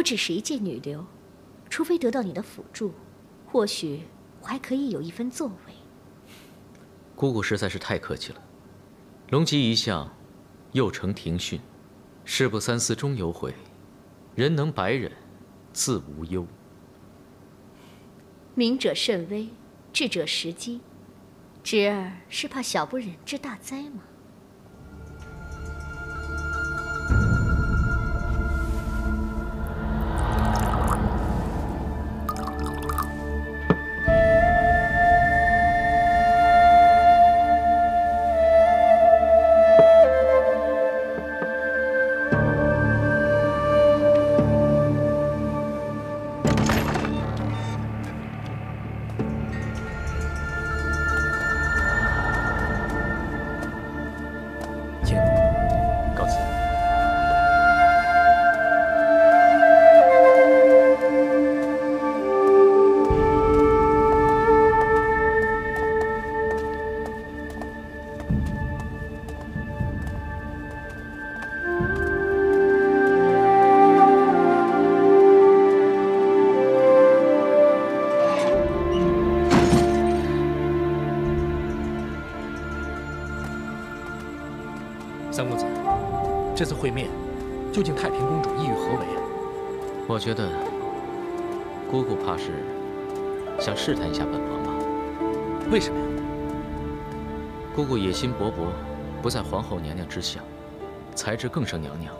我只是一介女流，除非得到你的辅助，或许我还可以有一分作为。姑姑实在是太客气了。龙吉一向幼承庭训，事不三思终有悔，人能百忍，自无忧。明者慎微，智者时机。侄儿是怕小不忍致大灾吗？这次会面，究竟太平公主意欲何为啊？我觉得姑姑怕是想试探一下本王吧。为什么呀？姑姑野心勃勃，不在皇后娘娘之下，才智更胜娘娘。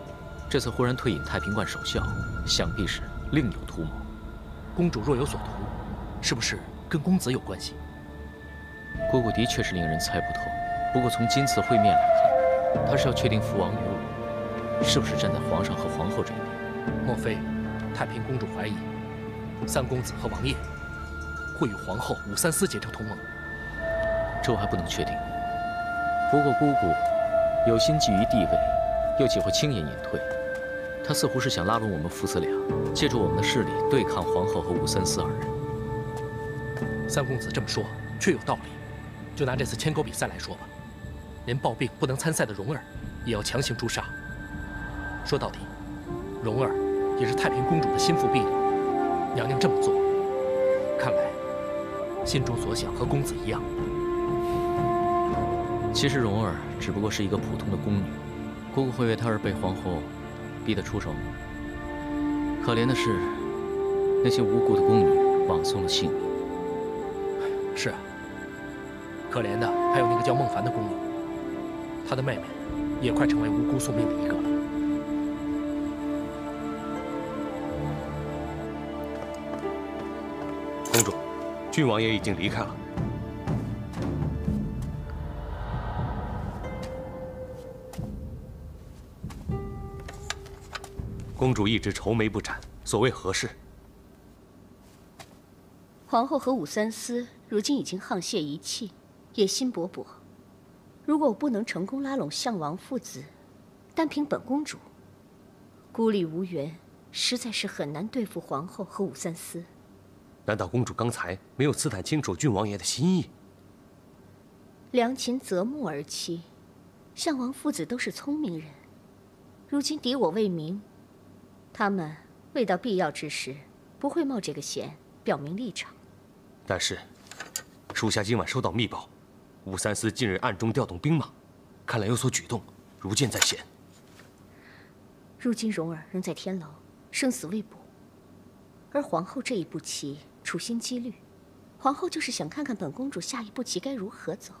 这次忽然退隐太平观守孝，想必是另有图谋。公主若有所图，是不是跟公子有关系？姑姑的确是令人猜不透。不过从今次会面来看，她是要确定父王与我。是不是站在皇上和皇后这一边？莫非太平公主怀疑三公子和王爷会与皇后武三思结成同盟？这我还不能确定。不过姑姑有心觊觎地位，又岂会轻言隐退？她似乎是想拉拢我们父子俩，借助我们的势力对抗皇后和武三思二人。三公子这么说确有道理。就拿这次牵狗比赛来说吧，连抱病不能参赛的蓉儿，也要强行诛杀。说到底，蓉儿也是太平公主的心腹婢女。娘娘这么做，看来心中所想和公子一样。其实蓉儿只不过是一个普通的宫女，姑姑会为她而被皇后逼得出手吗？可怜的是，那些无辜的宫女枉送了性命。是啊，可怜的还有那个叫孟凡的宫女，她的妹妹也快成为无辜送命的一个郡王爷已经离开了。公主一直愁眉不展，所谓何事？皇后和武三思如今已经沆瀣一气，野心勃勃。如果我不能成功拉拢项王父子，单凭本公主，孤立无援，实在是很难对付皇后和武三思。难道公主刚才没有刺探清楚郡王爷的心意？良禽择木而栖，项王父子都是聪明人，如今敌我未明，他们未到必要之时，不会冒这个险表明立场。但是，属下今晚收到密报，武三思近日暗中调动兵马，看来有所举动，如箭在弦。如今蓉儿仍在天牢，生死未卜，而皇后这一步棋。处心积虑，皇后就是想看看本公主下一步棋该如何走。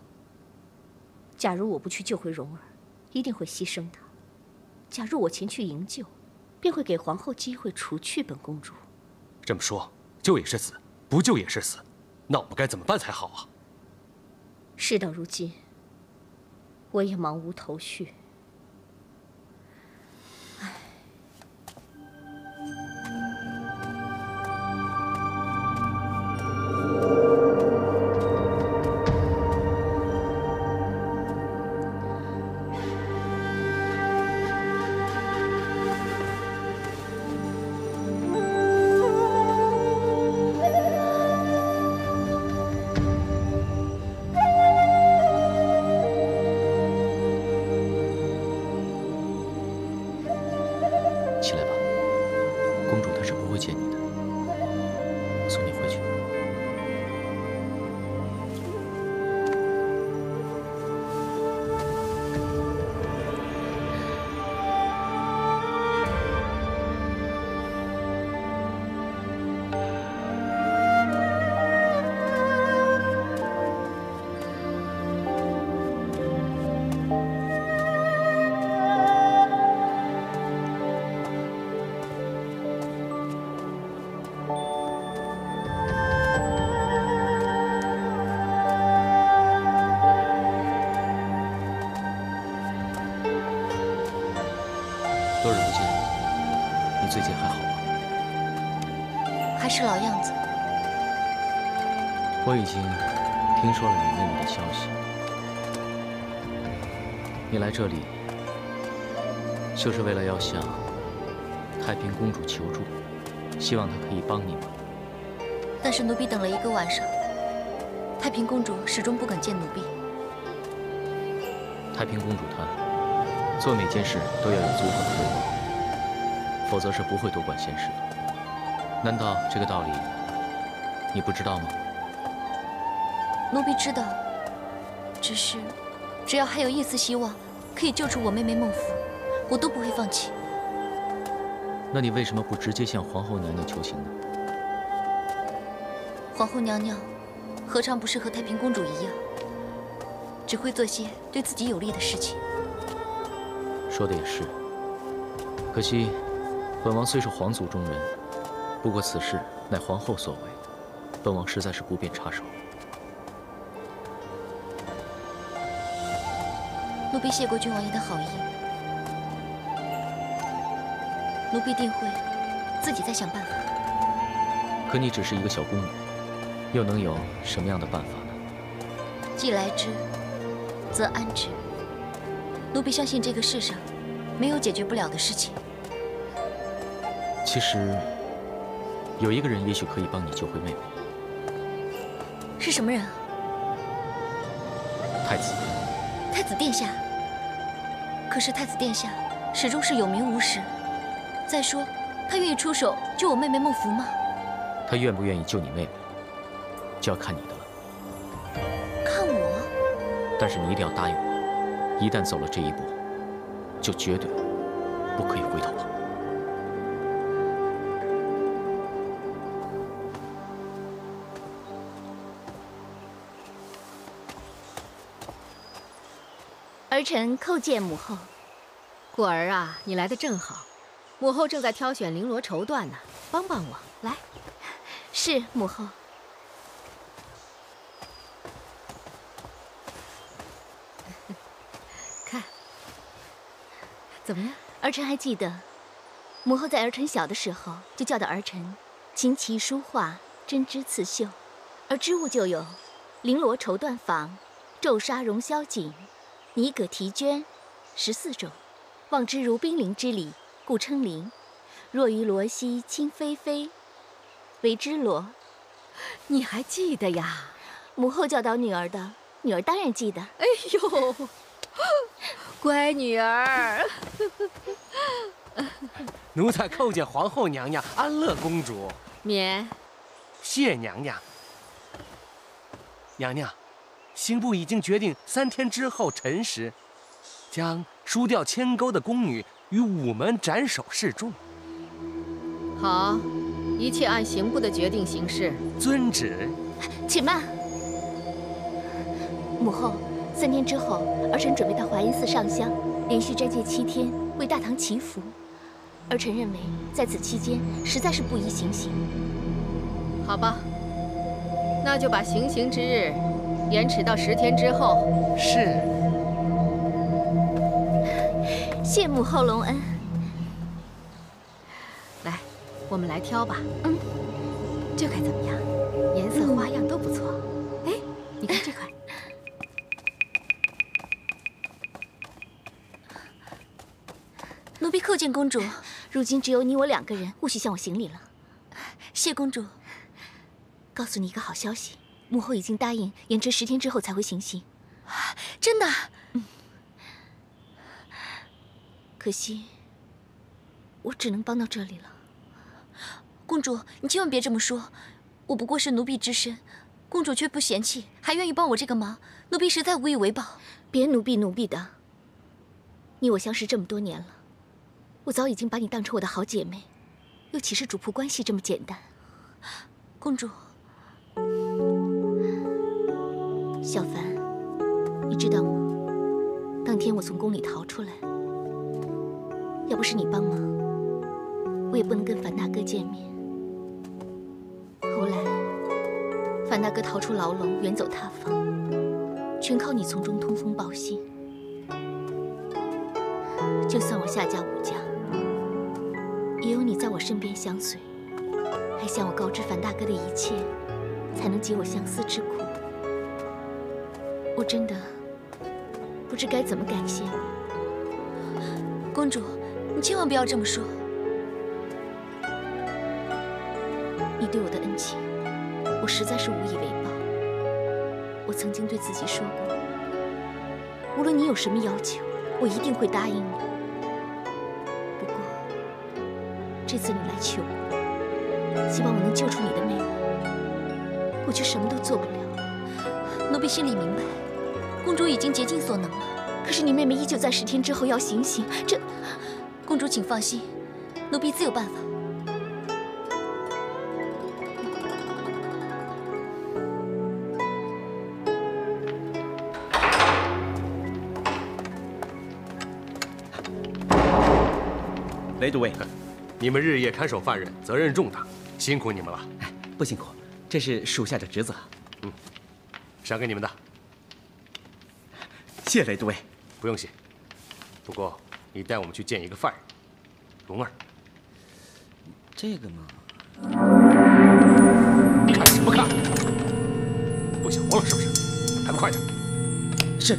假如我不去救回蓉儿，一定会牺牲她；假如我前去营救，便会给皇后机会除去本公主。这么说，救也是死，不救也是死，那我们该怎么办才好啊？事到如今，我也茫无头绪。经听说了你妹妹的消息。你来这里，就是为了要向太平公主求助，希望她可以帮你吗？但是奴婢等了一个晚上，太平公主始终不肯见奴婢。太平公主她做每件事都要有足够的备忘，否则是不会多管闲事的。难道这个道理你不知道吗？奴婢知道，只是只要还有一丝希望可以救出我妹妹孟府，我都不会放弃。那你为什么不直接向皇后娘娘求情呢？皇后娘娘何尝不是和太平公主一样，只会做些对自己有利的事情？说的也是。可惜，本王虽是皇族中人，不过此事乃皇后所为，本王实在是不便插手。奴婢谢过郡王爷的好意，奴婢定会自己再想办法。可你只是一个小宫女，又能有什么样的办法呢？既来之，则安之。奴婢相信这个世上没有解决不了的事情。其实，有一个人也许可以帮你救回妹妹。是什么人啊？太子。太子殿下。可是太子殿下始终是有名无实。再说，他愿意出手救我妹妹孟福吗？他愿不愿意救你妹妹，就要看你的了。看我？但是你一定要答应我，一旦走了这一步，就绝对不可以回头了。儿臣叩见母后。果儿啊，你来的正好，母后正在挑选绫罗绸缎呢，帮帮我，来。是母后。看，怎么样？儿臣还记得，母后在儿臣小的时候就教导儿臣琴棋书画、针织刺绣，而织物就有绫罗绸缎纺、皱纱绒绡锦、拟葛提绢十四种。望之如冰凌之礼，故称凌。若于罗兮轻霏霏，为之罗。你还记得呀？母后教导女儿的，女儿当然记得。哎呦，乖女儿。奴才叩见皇后娘娘、安乐公主。免。谢娘娘。娘娘，刑部已经决定三天之后辰时，将。输掉千钩的宫女与午门斩首示众。好，一切按刑部的决定行事。遵旨。且慢，母后，三天之后，儿臣准备到华严寺上香，连续斋戒七天，为大唐祈福。儿臣认为，在此期间实在是不宜行刑。好吧，那就把行刑之日延迟到十天之后。是。谢母后隆恩。来，我们来挑吧。嗯，这块怎么样？颜色花样都不错。哎，你看这块。奴婢叩见公主。如今只有你我两个人，勿许向我行礼了。谢公主。告诉你一个好消息，母后已经答应延迟十天之后才会行刑。真的？嗯。可惜，我只能帮到这里了。公主，你千万别这么说，我不过是奴婢之身，公主却不嫌弃，还愿意帮我这个忙，奴婢实在无以为报。别奴婢奴婢的，你我相识这么多年了，我早已经把你当成我的好姐妹，又岂是主仆关系这么简单？公主，小凡，你知道吗？当天我从宫里逃出来，要不是你帮忙，我也不能跟樊大哥见面。后来，樊大哥逃出牢笼，远走他方，全靠你从中通风报信。就算我下嫁武家，也有你在我身边相随，还向我告知樊大哥的一切，才能解我相思之苦。我真的不知该怎么感谢你。公主，你千万不要这么说。你对我的恩情，我实在是无以为报。我曾经对自己说过，无论你有什么要求，我一定会答应你。不过这次你来求我，希望我能救出你的妹妹，我却什么都做不了。奴婢心里明白，公主已经竭尽所能了。可是你妹妹依旧在十天之后要行刑，这……公主请放心，奴婢自有办法。雷都尉，你们日夜看守犯人，责任重大，辛苦你们了。哎，不辛苦，这是属下的职责。嗯，赏给你们的。谢雷都尉，不用谢。不过你带我们去见一个犯人，蓉儿。这个嘛，看什么看？不想活了是不是？还不快点！是。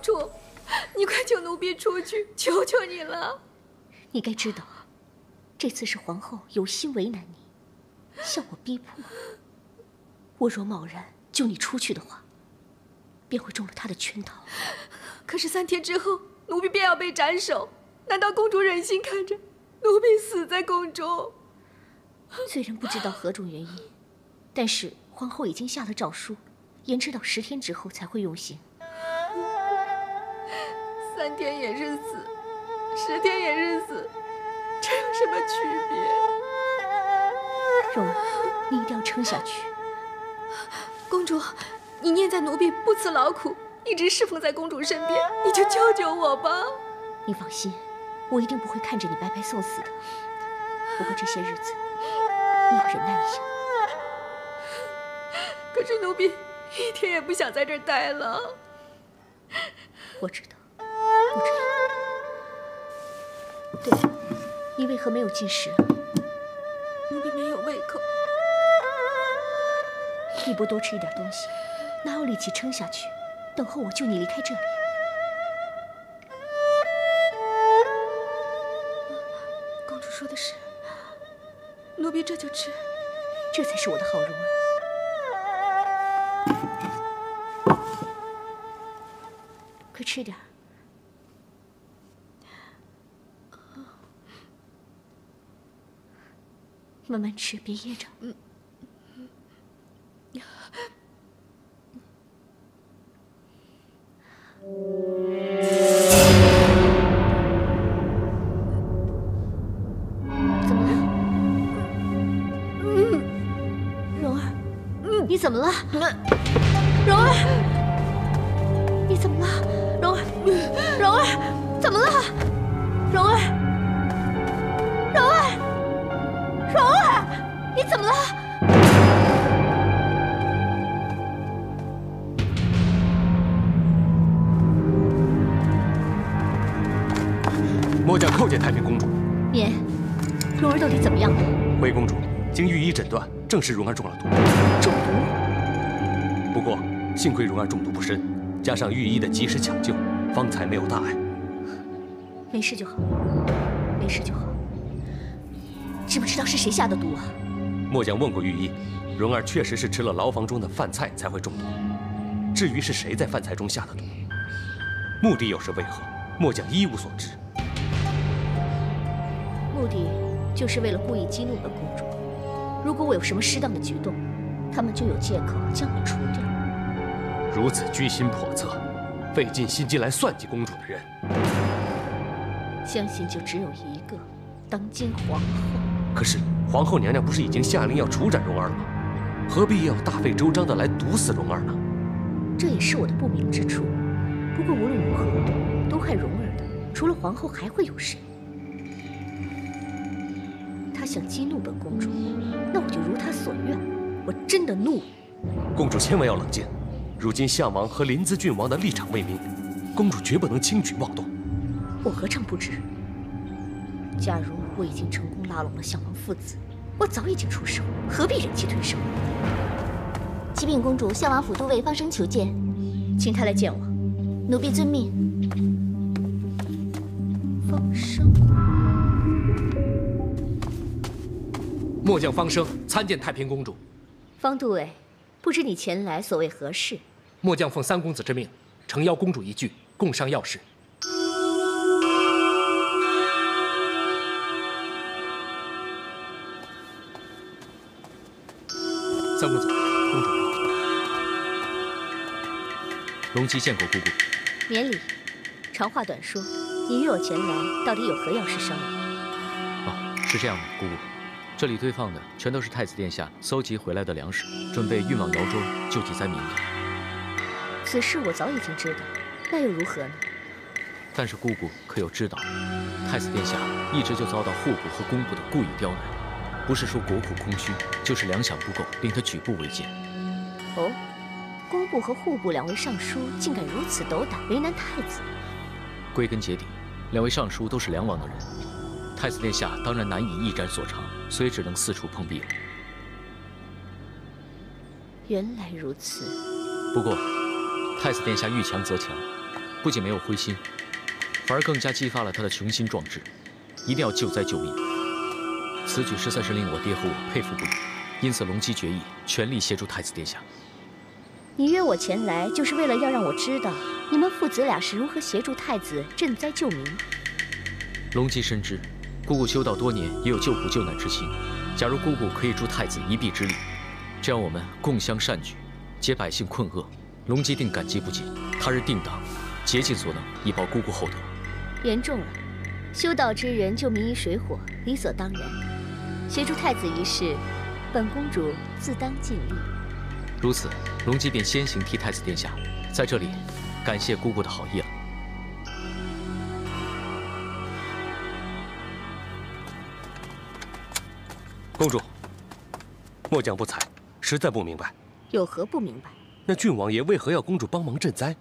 主，你快救奴婢出去，求求你了！你该知道，这次是皇后有心为难你，向我逼迫。我若贸然救你出去的话，便会中了她的圈套。可是三天之后，奴婢便要被斩首，难道公主忍心看着奴婢死在宫中？虽然不知道何种原因，但是皇后已经下了诏书，延迟到十天之后才会用刑。三天也是死，十天也是死，这有什么区别？蓉儿，你一定要撑下去。公主，你念在奴婢不辞劳苦，一直侍奉在公主身边，你就救救我吧。你放心，我一定不会看着你白白送死的。不过这些日子，你要忍耐一下。可是奴婢一天也不想在这儿待了。我知道，不知道。对了，你为何没有进食？奴婢没有胃口。你不多吃一点东西，哪有力气撑下去？等候我救你离开这里。公主说的是，奴婢这就吃。这才是我的好容儿。快吃点儿。慢慢吃，别噎着。嗯。断，证实蓉儿中了毒。中毒？不过幸亏蓉儿中毒不深，加上御医的及时抢救，方才没有大碍。没事就好，没事就好。知不知道是谁下的毒啊？末将问过御医，蓉儿确实是吃了牢房中的饭菜才会中毒。至于是谁在饭菜中下的毒，目的又是为何，末将一无所知。目的就是为了故意激怒本公主。如果我有什么适当的举动，他们就有借口将我除掉。如此居心叵测、费尽心机来算计公主的人，相信就只有一个，当今皇后。可是皇后娘娘不是已经下令要处斩蓉儿了吗？何必要大费周章的来毒死蓉儿呢？这也是我的不明之处。不过无论如何，毒害蓉儿的除了皇后还会有谁？他想激怒本公主，那我就如她所愿。我真的怒了。公主千万要冷静。如今项王和临淄郡王的立场未明，公主绝不能轻举妄动。我何尝不知？假如我已经成功拉拢了项王父子，我早已经出手，何必忍气吞声？启禀公主，项王府都尉方生求见，请他来见我。奴婢遵命。方生，末将方生参见太平公主。方都尉，不知你前来所为何事？末将奉三公子之命，诚邀公主一聚，共商要事。三公子，公主。龙姬见过姑姑。免礼。长话短说，你约我前来，到底有何要事商量？哦，是这样的，姑姑，这里堆放的全都是太子殿下搜集回来的粮食，准备运往瑶州，救济灾民的。此事我早已经知道，那又如何呢？但是姑姑可有知道，太子殿下一直就遭到户部和工部的故意刁难，不是说国库空虚，就是粮饷不够，令他举步维艰。哦，工部和户部两位尚书竟敢如此斗胆，为难太子。归根结底，两位尚书都是梁王的人，太子殿下当然难以一展所长，所以只能四处碰壁了。原来如此。不过，太子殿下遇强则强，不仅没有灰心，反而更加激发了他的雄心壮志，一定要救灾救民。此举实在是令我爹和我佩服不已，因此龙姬决议全力协助太子殿下。你约我前来，就是为了要让我知道你们父子俩是如何协助太子赈灾救民。龙姬深知，姑姑修道多年，也有救苦救难之心。假如姑姑可以助太子一臂之力，这样我们共襄善举，解百姓困厄，龙姬定感激不尽。他日定当竭尽所能，以报姑姑厚德。言重了，修道之人救民于水火，理所当然。协助太子一事，本公主自当尽力。如此，龙姬便先行替太子殿下在这里感谢姑姑的好意了。公主，末将不才，实在不明白，有何不明白？那郡王爷为何要公主帮忙赈灾？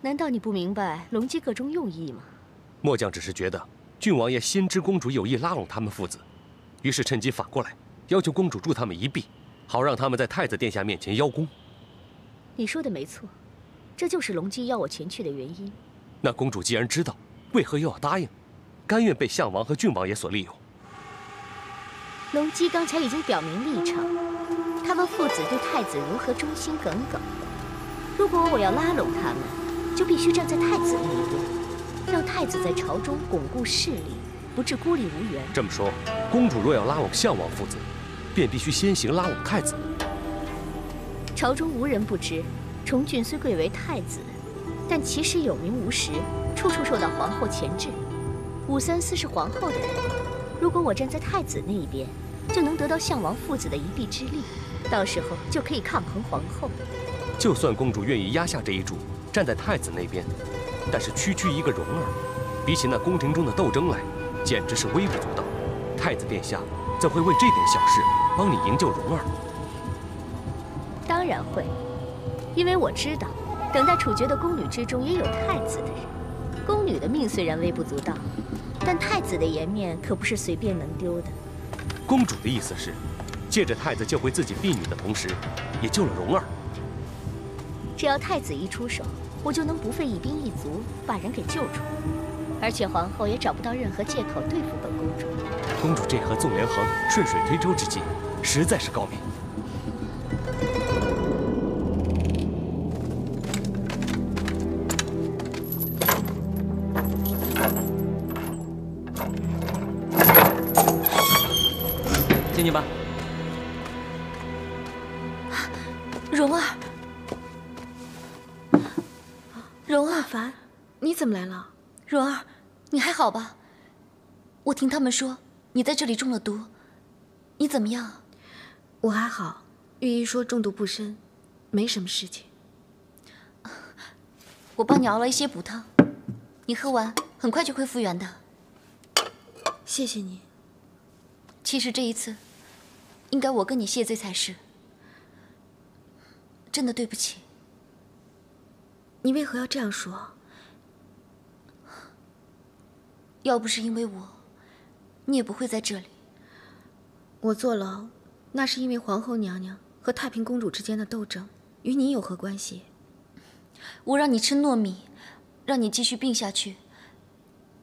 难道你不明白龙姬个中用意吗？末将只是觉得郡王爷心知公主有意拉拢他们父子，于是趁机反过来要求公主助他们一臂，好让他们在太子殿下面前邀功。你说的没错，这就是龙姬要我前去的原因。那公主既然知道，为何又要答应，甘愿被相王和郡王爷所利用？龙姬刚才已经表明立场，他们父子对太子如何忠心耿耿。如果我要拉拢他们，就必须站在太子那一边，让太子在朝中巩固势力，不致孤立无援。这么说，公主若要拉拢项王父子，便必须先行拉拢太子。朝中无人不知，崇俊虽贵为太子，但其实有名无实，处处受到皇后钳制。武三思是皇后的人，如果我站在太子那一边，就能得到项王父子的一臂之力，到时候就可以抗衡皇后。就算公主愿意压下这一主，站在太子那边，但是区区一个蓉儿，比起那宫廷中的斗争来，简直是微不足道。太子殿下怎会为这点小事帮你营救蓉儿？当然会，因为我知道，等待处决的宫女之中也有太子的人。宫女的命虽然微不足道，但太子的颜面可不是随便能丢的。公主的意思是，借着太子救回自己婢女的同时，也救了蓉儿。只要太子一出手，我就能不费一兵一卒把人给救出，而且皇后也找不到任何借口对付本公主。公主这和纵连横、顺水推舟之计，实在是高明。进去吧。蓉儿，蓉儿，凡，你怎么来了？蓉儿，你还好吧？我听他们说你在这里中了毒，你怎么样？我还好，御医说中毒不深，没什么事情。我帮你熬了一些补汤，你喝完很快就会复原的。谢谢你。其实这一次，应该我跟你谢罪才是。真的对不起。你为何要这样说？要不是因为我，你也不会在这里。我坐牢，那是因为皇后娘娘和太平公主之间的斗争，与你有何关系？我让你吃糯米，让你继续病下去，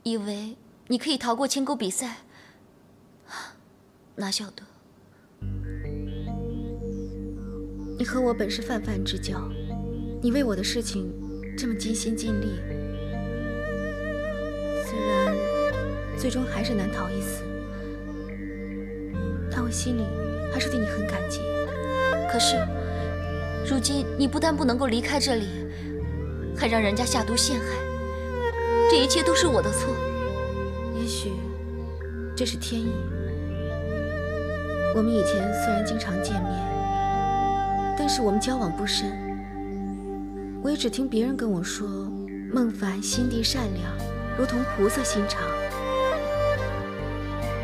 以为你可以逃过千钩比赛，哪晓得？你和我本是泛泛之交，你为我的事情这么尽心尽力，虽然最终还是难逃一死，但我心里还是对你很感激。可是，如今你不但不能够离开这里，还让人家下毒陷害，这一切都是我的错。也许这是天意。我们以前虽然经常见面。但是我们交往不深，我也只听别人跟我说，孟凡心地善良，如同菩萨心肠。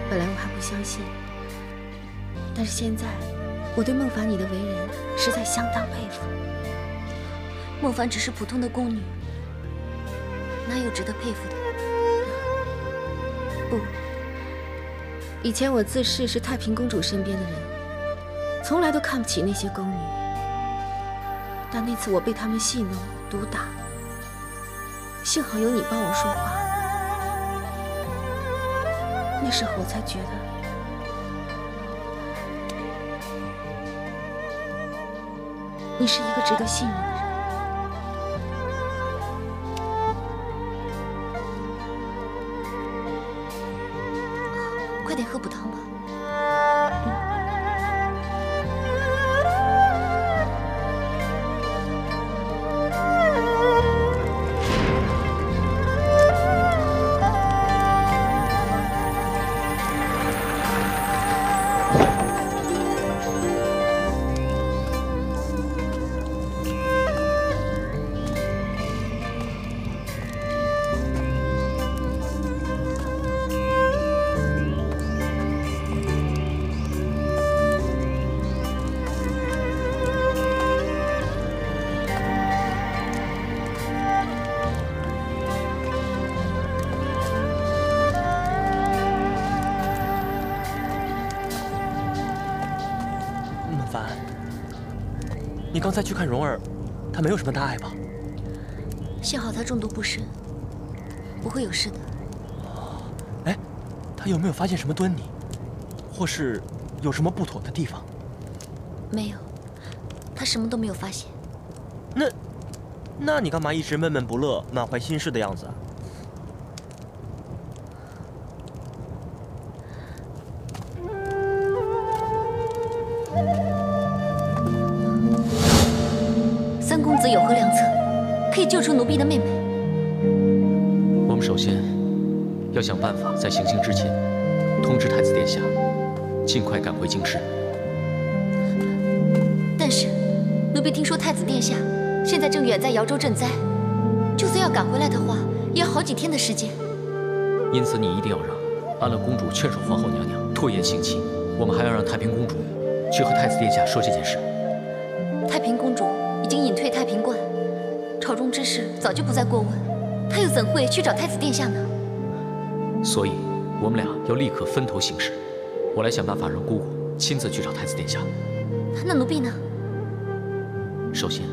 本来我还不相信，但是现在，我对孟凡你的为人实在相当佩服。孟凡只是普通的宫女，哪有值得佩服的？不，以前我自恃是太平公主身边的人，从来都看不起那些宫女。但那次我被他们戏弄、毒打，幸好有你帮我说话。那时候我才觉得，你是一个值得信任的人刚才去看蓉儿，她没有什么大碍吧？幸好她中毒不深，不会有事的。哎，她有没有发现什么端倪，或是有什么不妥的地方？没有，她什么都没有发现。那，那你干嘛一直闷闷不乐、满怀心事的样子啊？有何良策，可以救出奴婢的妹妹？我们首先要想办法，在行刑之前通知太子殿下，尽快赶回京师。但是，奴婢听说太子殿下现在正远在瑶州赈灾，就算要赶回来的话，也要好几天的时间。因此，你一定要让安乐公主劝说皇后娘娘拖延刑期。我们还要让太平公主去和太子殿下说这件事。太平公主已经隐退太平观，朝中之事早就不再过问，他又怎会去找太子殿下呢？所以，我们俩要立刻分头行事。我来想办法让姑姑亲自去找太子殿下。那奴婢呢？首先，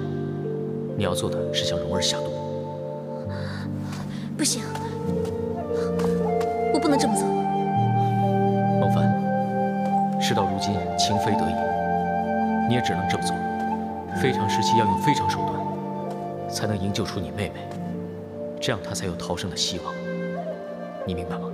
你要做的是向蓉儿下毒。不行，我不能这么做。孟凡，事到如今，情非得已，你也只能这么做。非常时期要用非常手段，才能营救出你妹妹，这样她才有逃生的希望。你明白吗？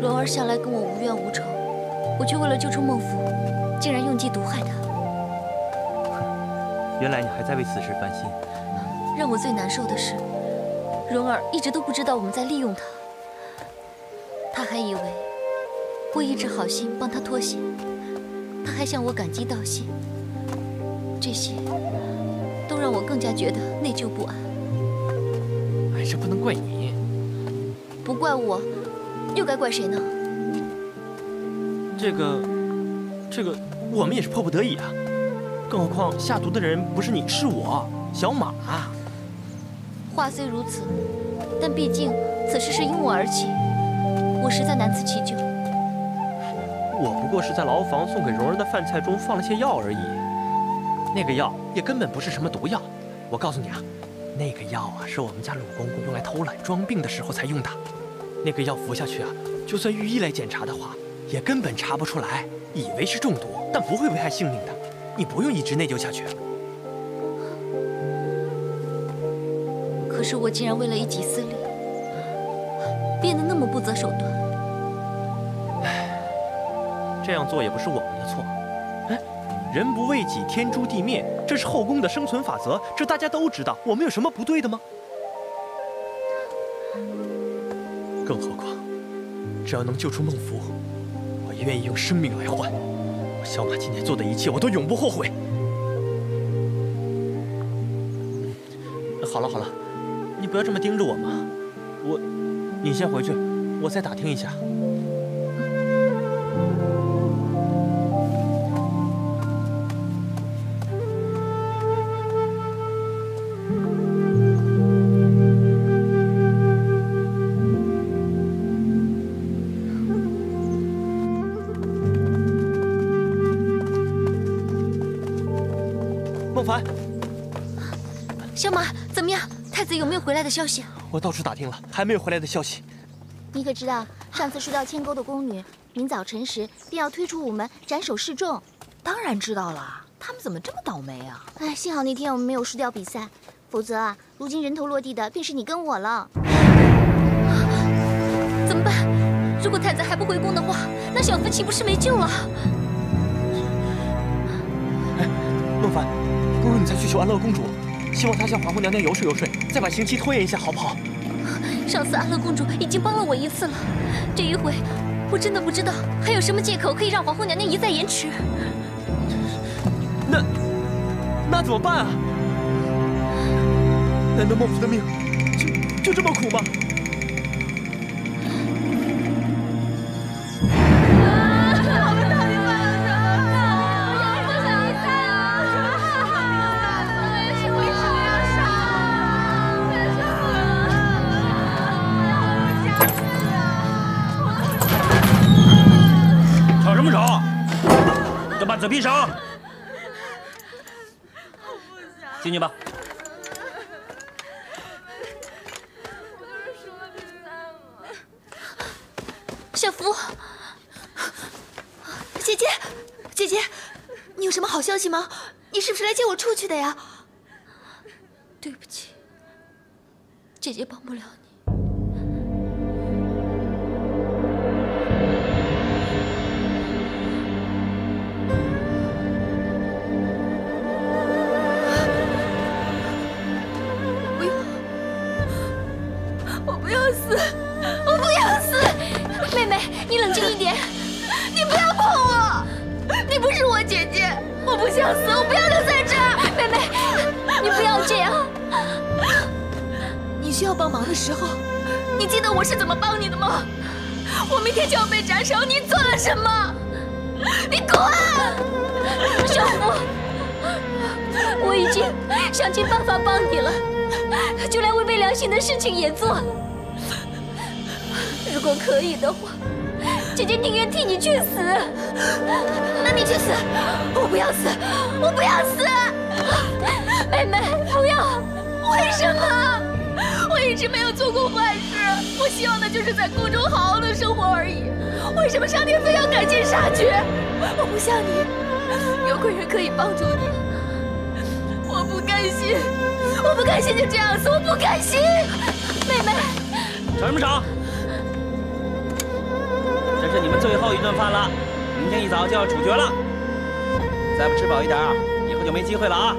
蓉儿向来跟我无冤无仇，我却为了救出孟府，竟然用计毒害她。原来你还在为此事烦心。让我最难受的是，蓉儿一直都不知道我们在利用她，她还以为我一直好心帮她脱险，她还向我感激道谢，这些都让我更加觉得内疚不安。哎，这不能怪你，不怪我，又该怪谁呢？这个，这个，我们也是迫不得已啊。更何况下毒的人不是你，是我，小马。话虽如此，但毕竟此事是因我而起，我实在难辞其咎。我不过是在牢房送给蓉儿的饭菜中放了些药而已，那个药也根本不是什么毒药。我告诉你啊，那个药啊是我们家鲁公公用来偷懒装病的时候才用的。那个药服下去啊，就算御医来检查的话，也根本查不出来，以为是中毒，但不会危害性命的。你不用一直内疚下去。可是我竟然为了一己私利，变得那么不择手段。这样做也不是我们的错。哎，人不为己，天诛地灭，这是后宫的生存法则，这大家都知道。我们有什么不对的吗？更何况，只要能救出孟福，我愿意用生命来换。我小马今天做的一切，我都永不后悔。好了好了，不要这么盯着我嘛。我，你先回去，我再打听一下。消息？我到处打听了，还没有回来的消息。你可知道，上次输掉千钩的宫女，明早晨时便要推出午门斩首示众。当然知道了，他们怎么这么倒霉啊？哎，幸好那天我们没有输掉比赛，否则啊，如今人头落地的便是你跟我了。怎么办？如果太子还不回宫的话，那小福岂不是没救了？哎，孟凡，不如你再去求安乐公主，希望她向皇后娘娘游说游说，再把刑期拖延一下，好不好？上次安乐公主已经帮了我一次了，这一回我真的不知道还有什么借口可以让皇后娘娘一再延迟。那那怎么办啊？难道孟府的命就就这么苦吗？都把嘴闭上！进去吧。小福，姐姐，姐姐，你有什么好消息吗？你是不是来接我出去的呀？对不起，姐姐帮不了你。死！我不要死！妹妹，你冷静一点，你不要碰我，你不是我姐姐，我不想死，我不要留在这儿。妹妹，你不要这样。你需要帮忙的时候，你记得我是怎么帮你的吗？我明天就要被斩首，你做了什么？你滚！小福，我已经想尽办法帮你了，就连违背良心的事情也做。了。如果可以的话，姐姐宁愿替你去死。那你去死，我不要死，我不要死。妹妹，不要！为什么？我一直没有做过坏事，我希望的就是在宫中好好的生活而已。为什么上天非要赶尽杀绝？我不像你，有贵人可以帮助你。我不甘心，我不甘心就这样死，我不甘心。妹妹，吵什么吵？这是你们最后一顿饭了，明天一早就要处决了。再不吃饱一点，以后就没机会了啊！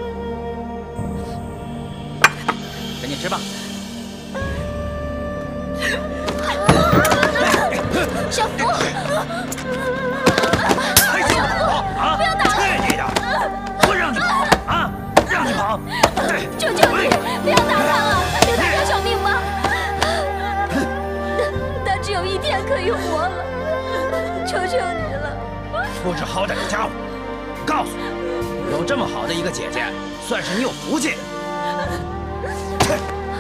赶紧吃吧。小福，小福啊！不要打快一点，不让你跑啊！让你跑！求求你，不要不知好歹的家伙，告诉你，有这么好的一个姐姐，算是你有福气。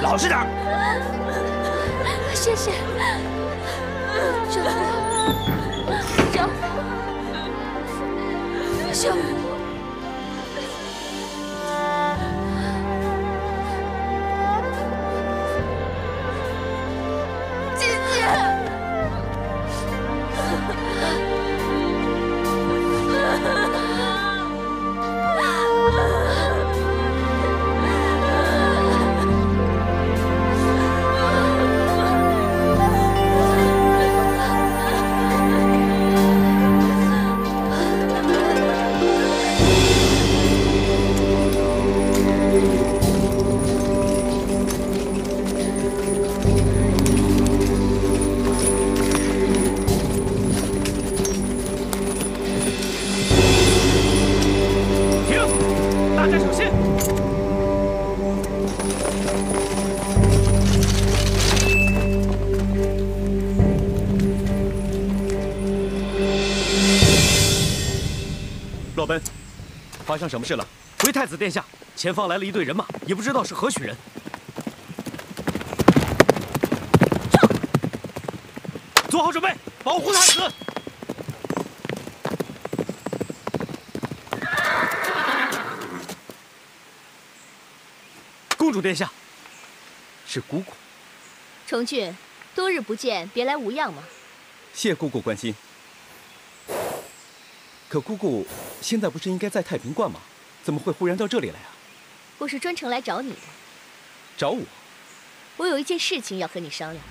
老实点。谢谢，小福，小福，小福。发生什么事了？回太子殿下，前方来了一队人马，也不知道是何许人。做好准备，保护太子。公主殿下，是姑姑。重俊，多日不见，别来无恙吗？谢姑姑关心。可姑姑现在不是应该在太平观吗？怎么会忽然到这里来啊？我是专程来找你的，找我？我有一件事情要和你商量。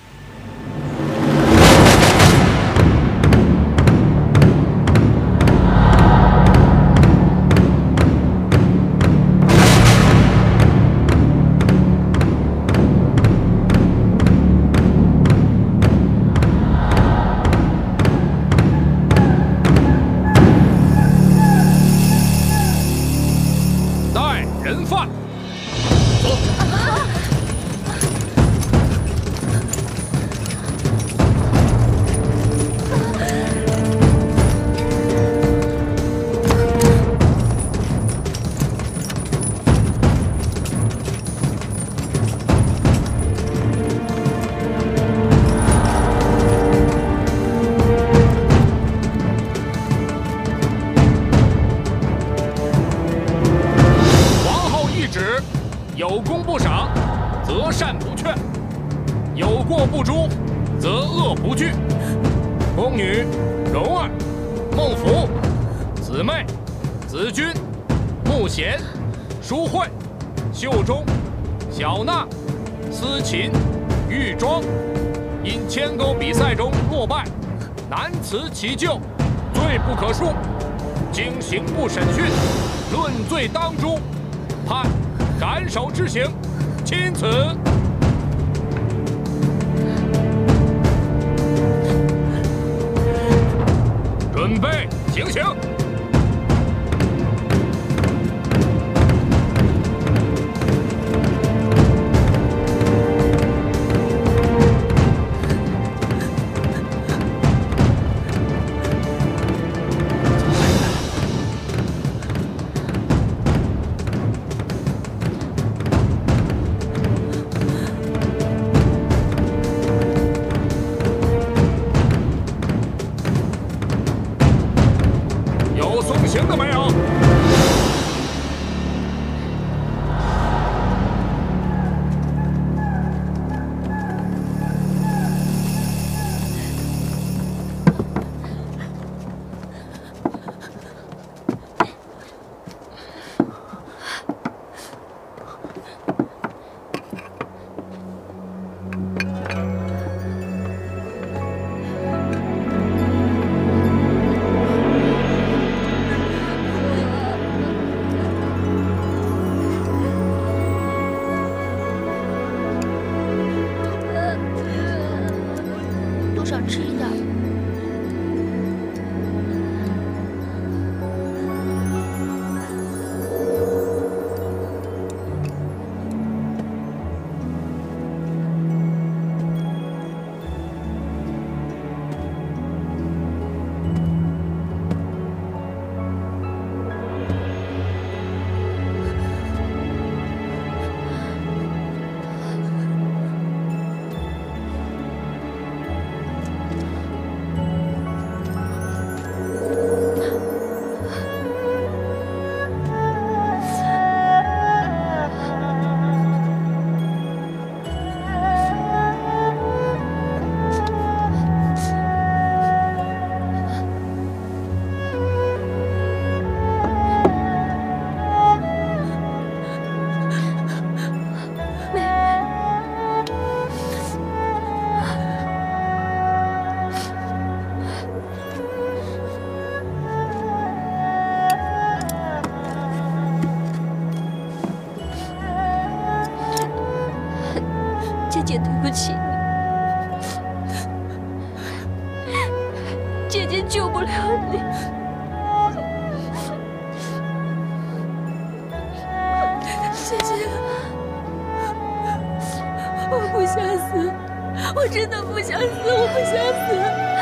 我不想死。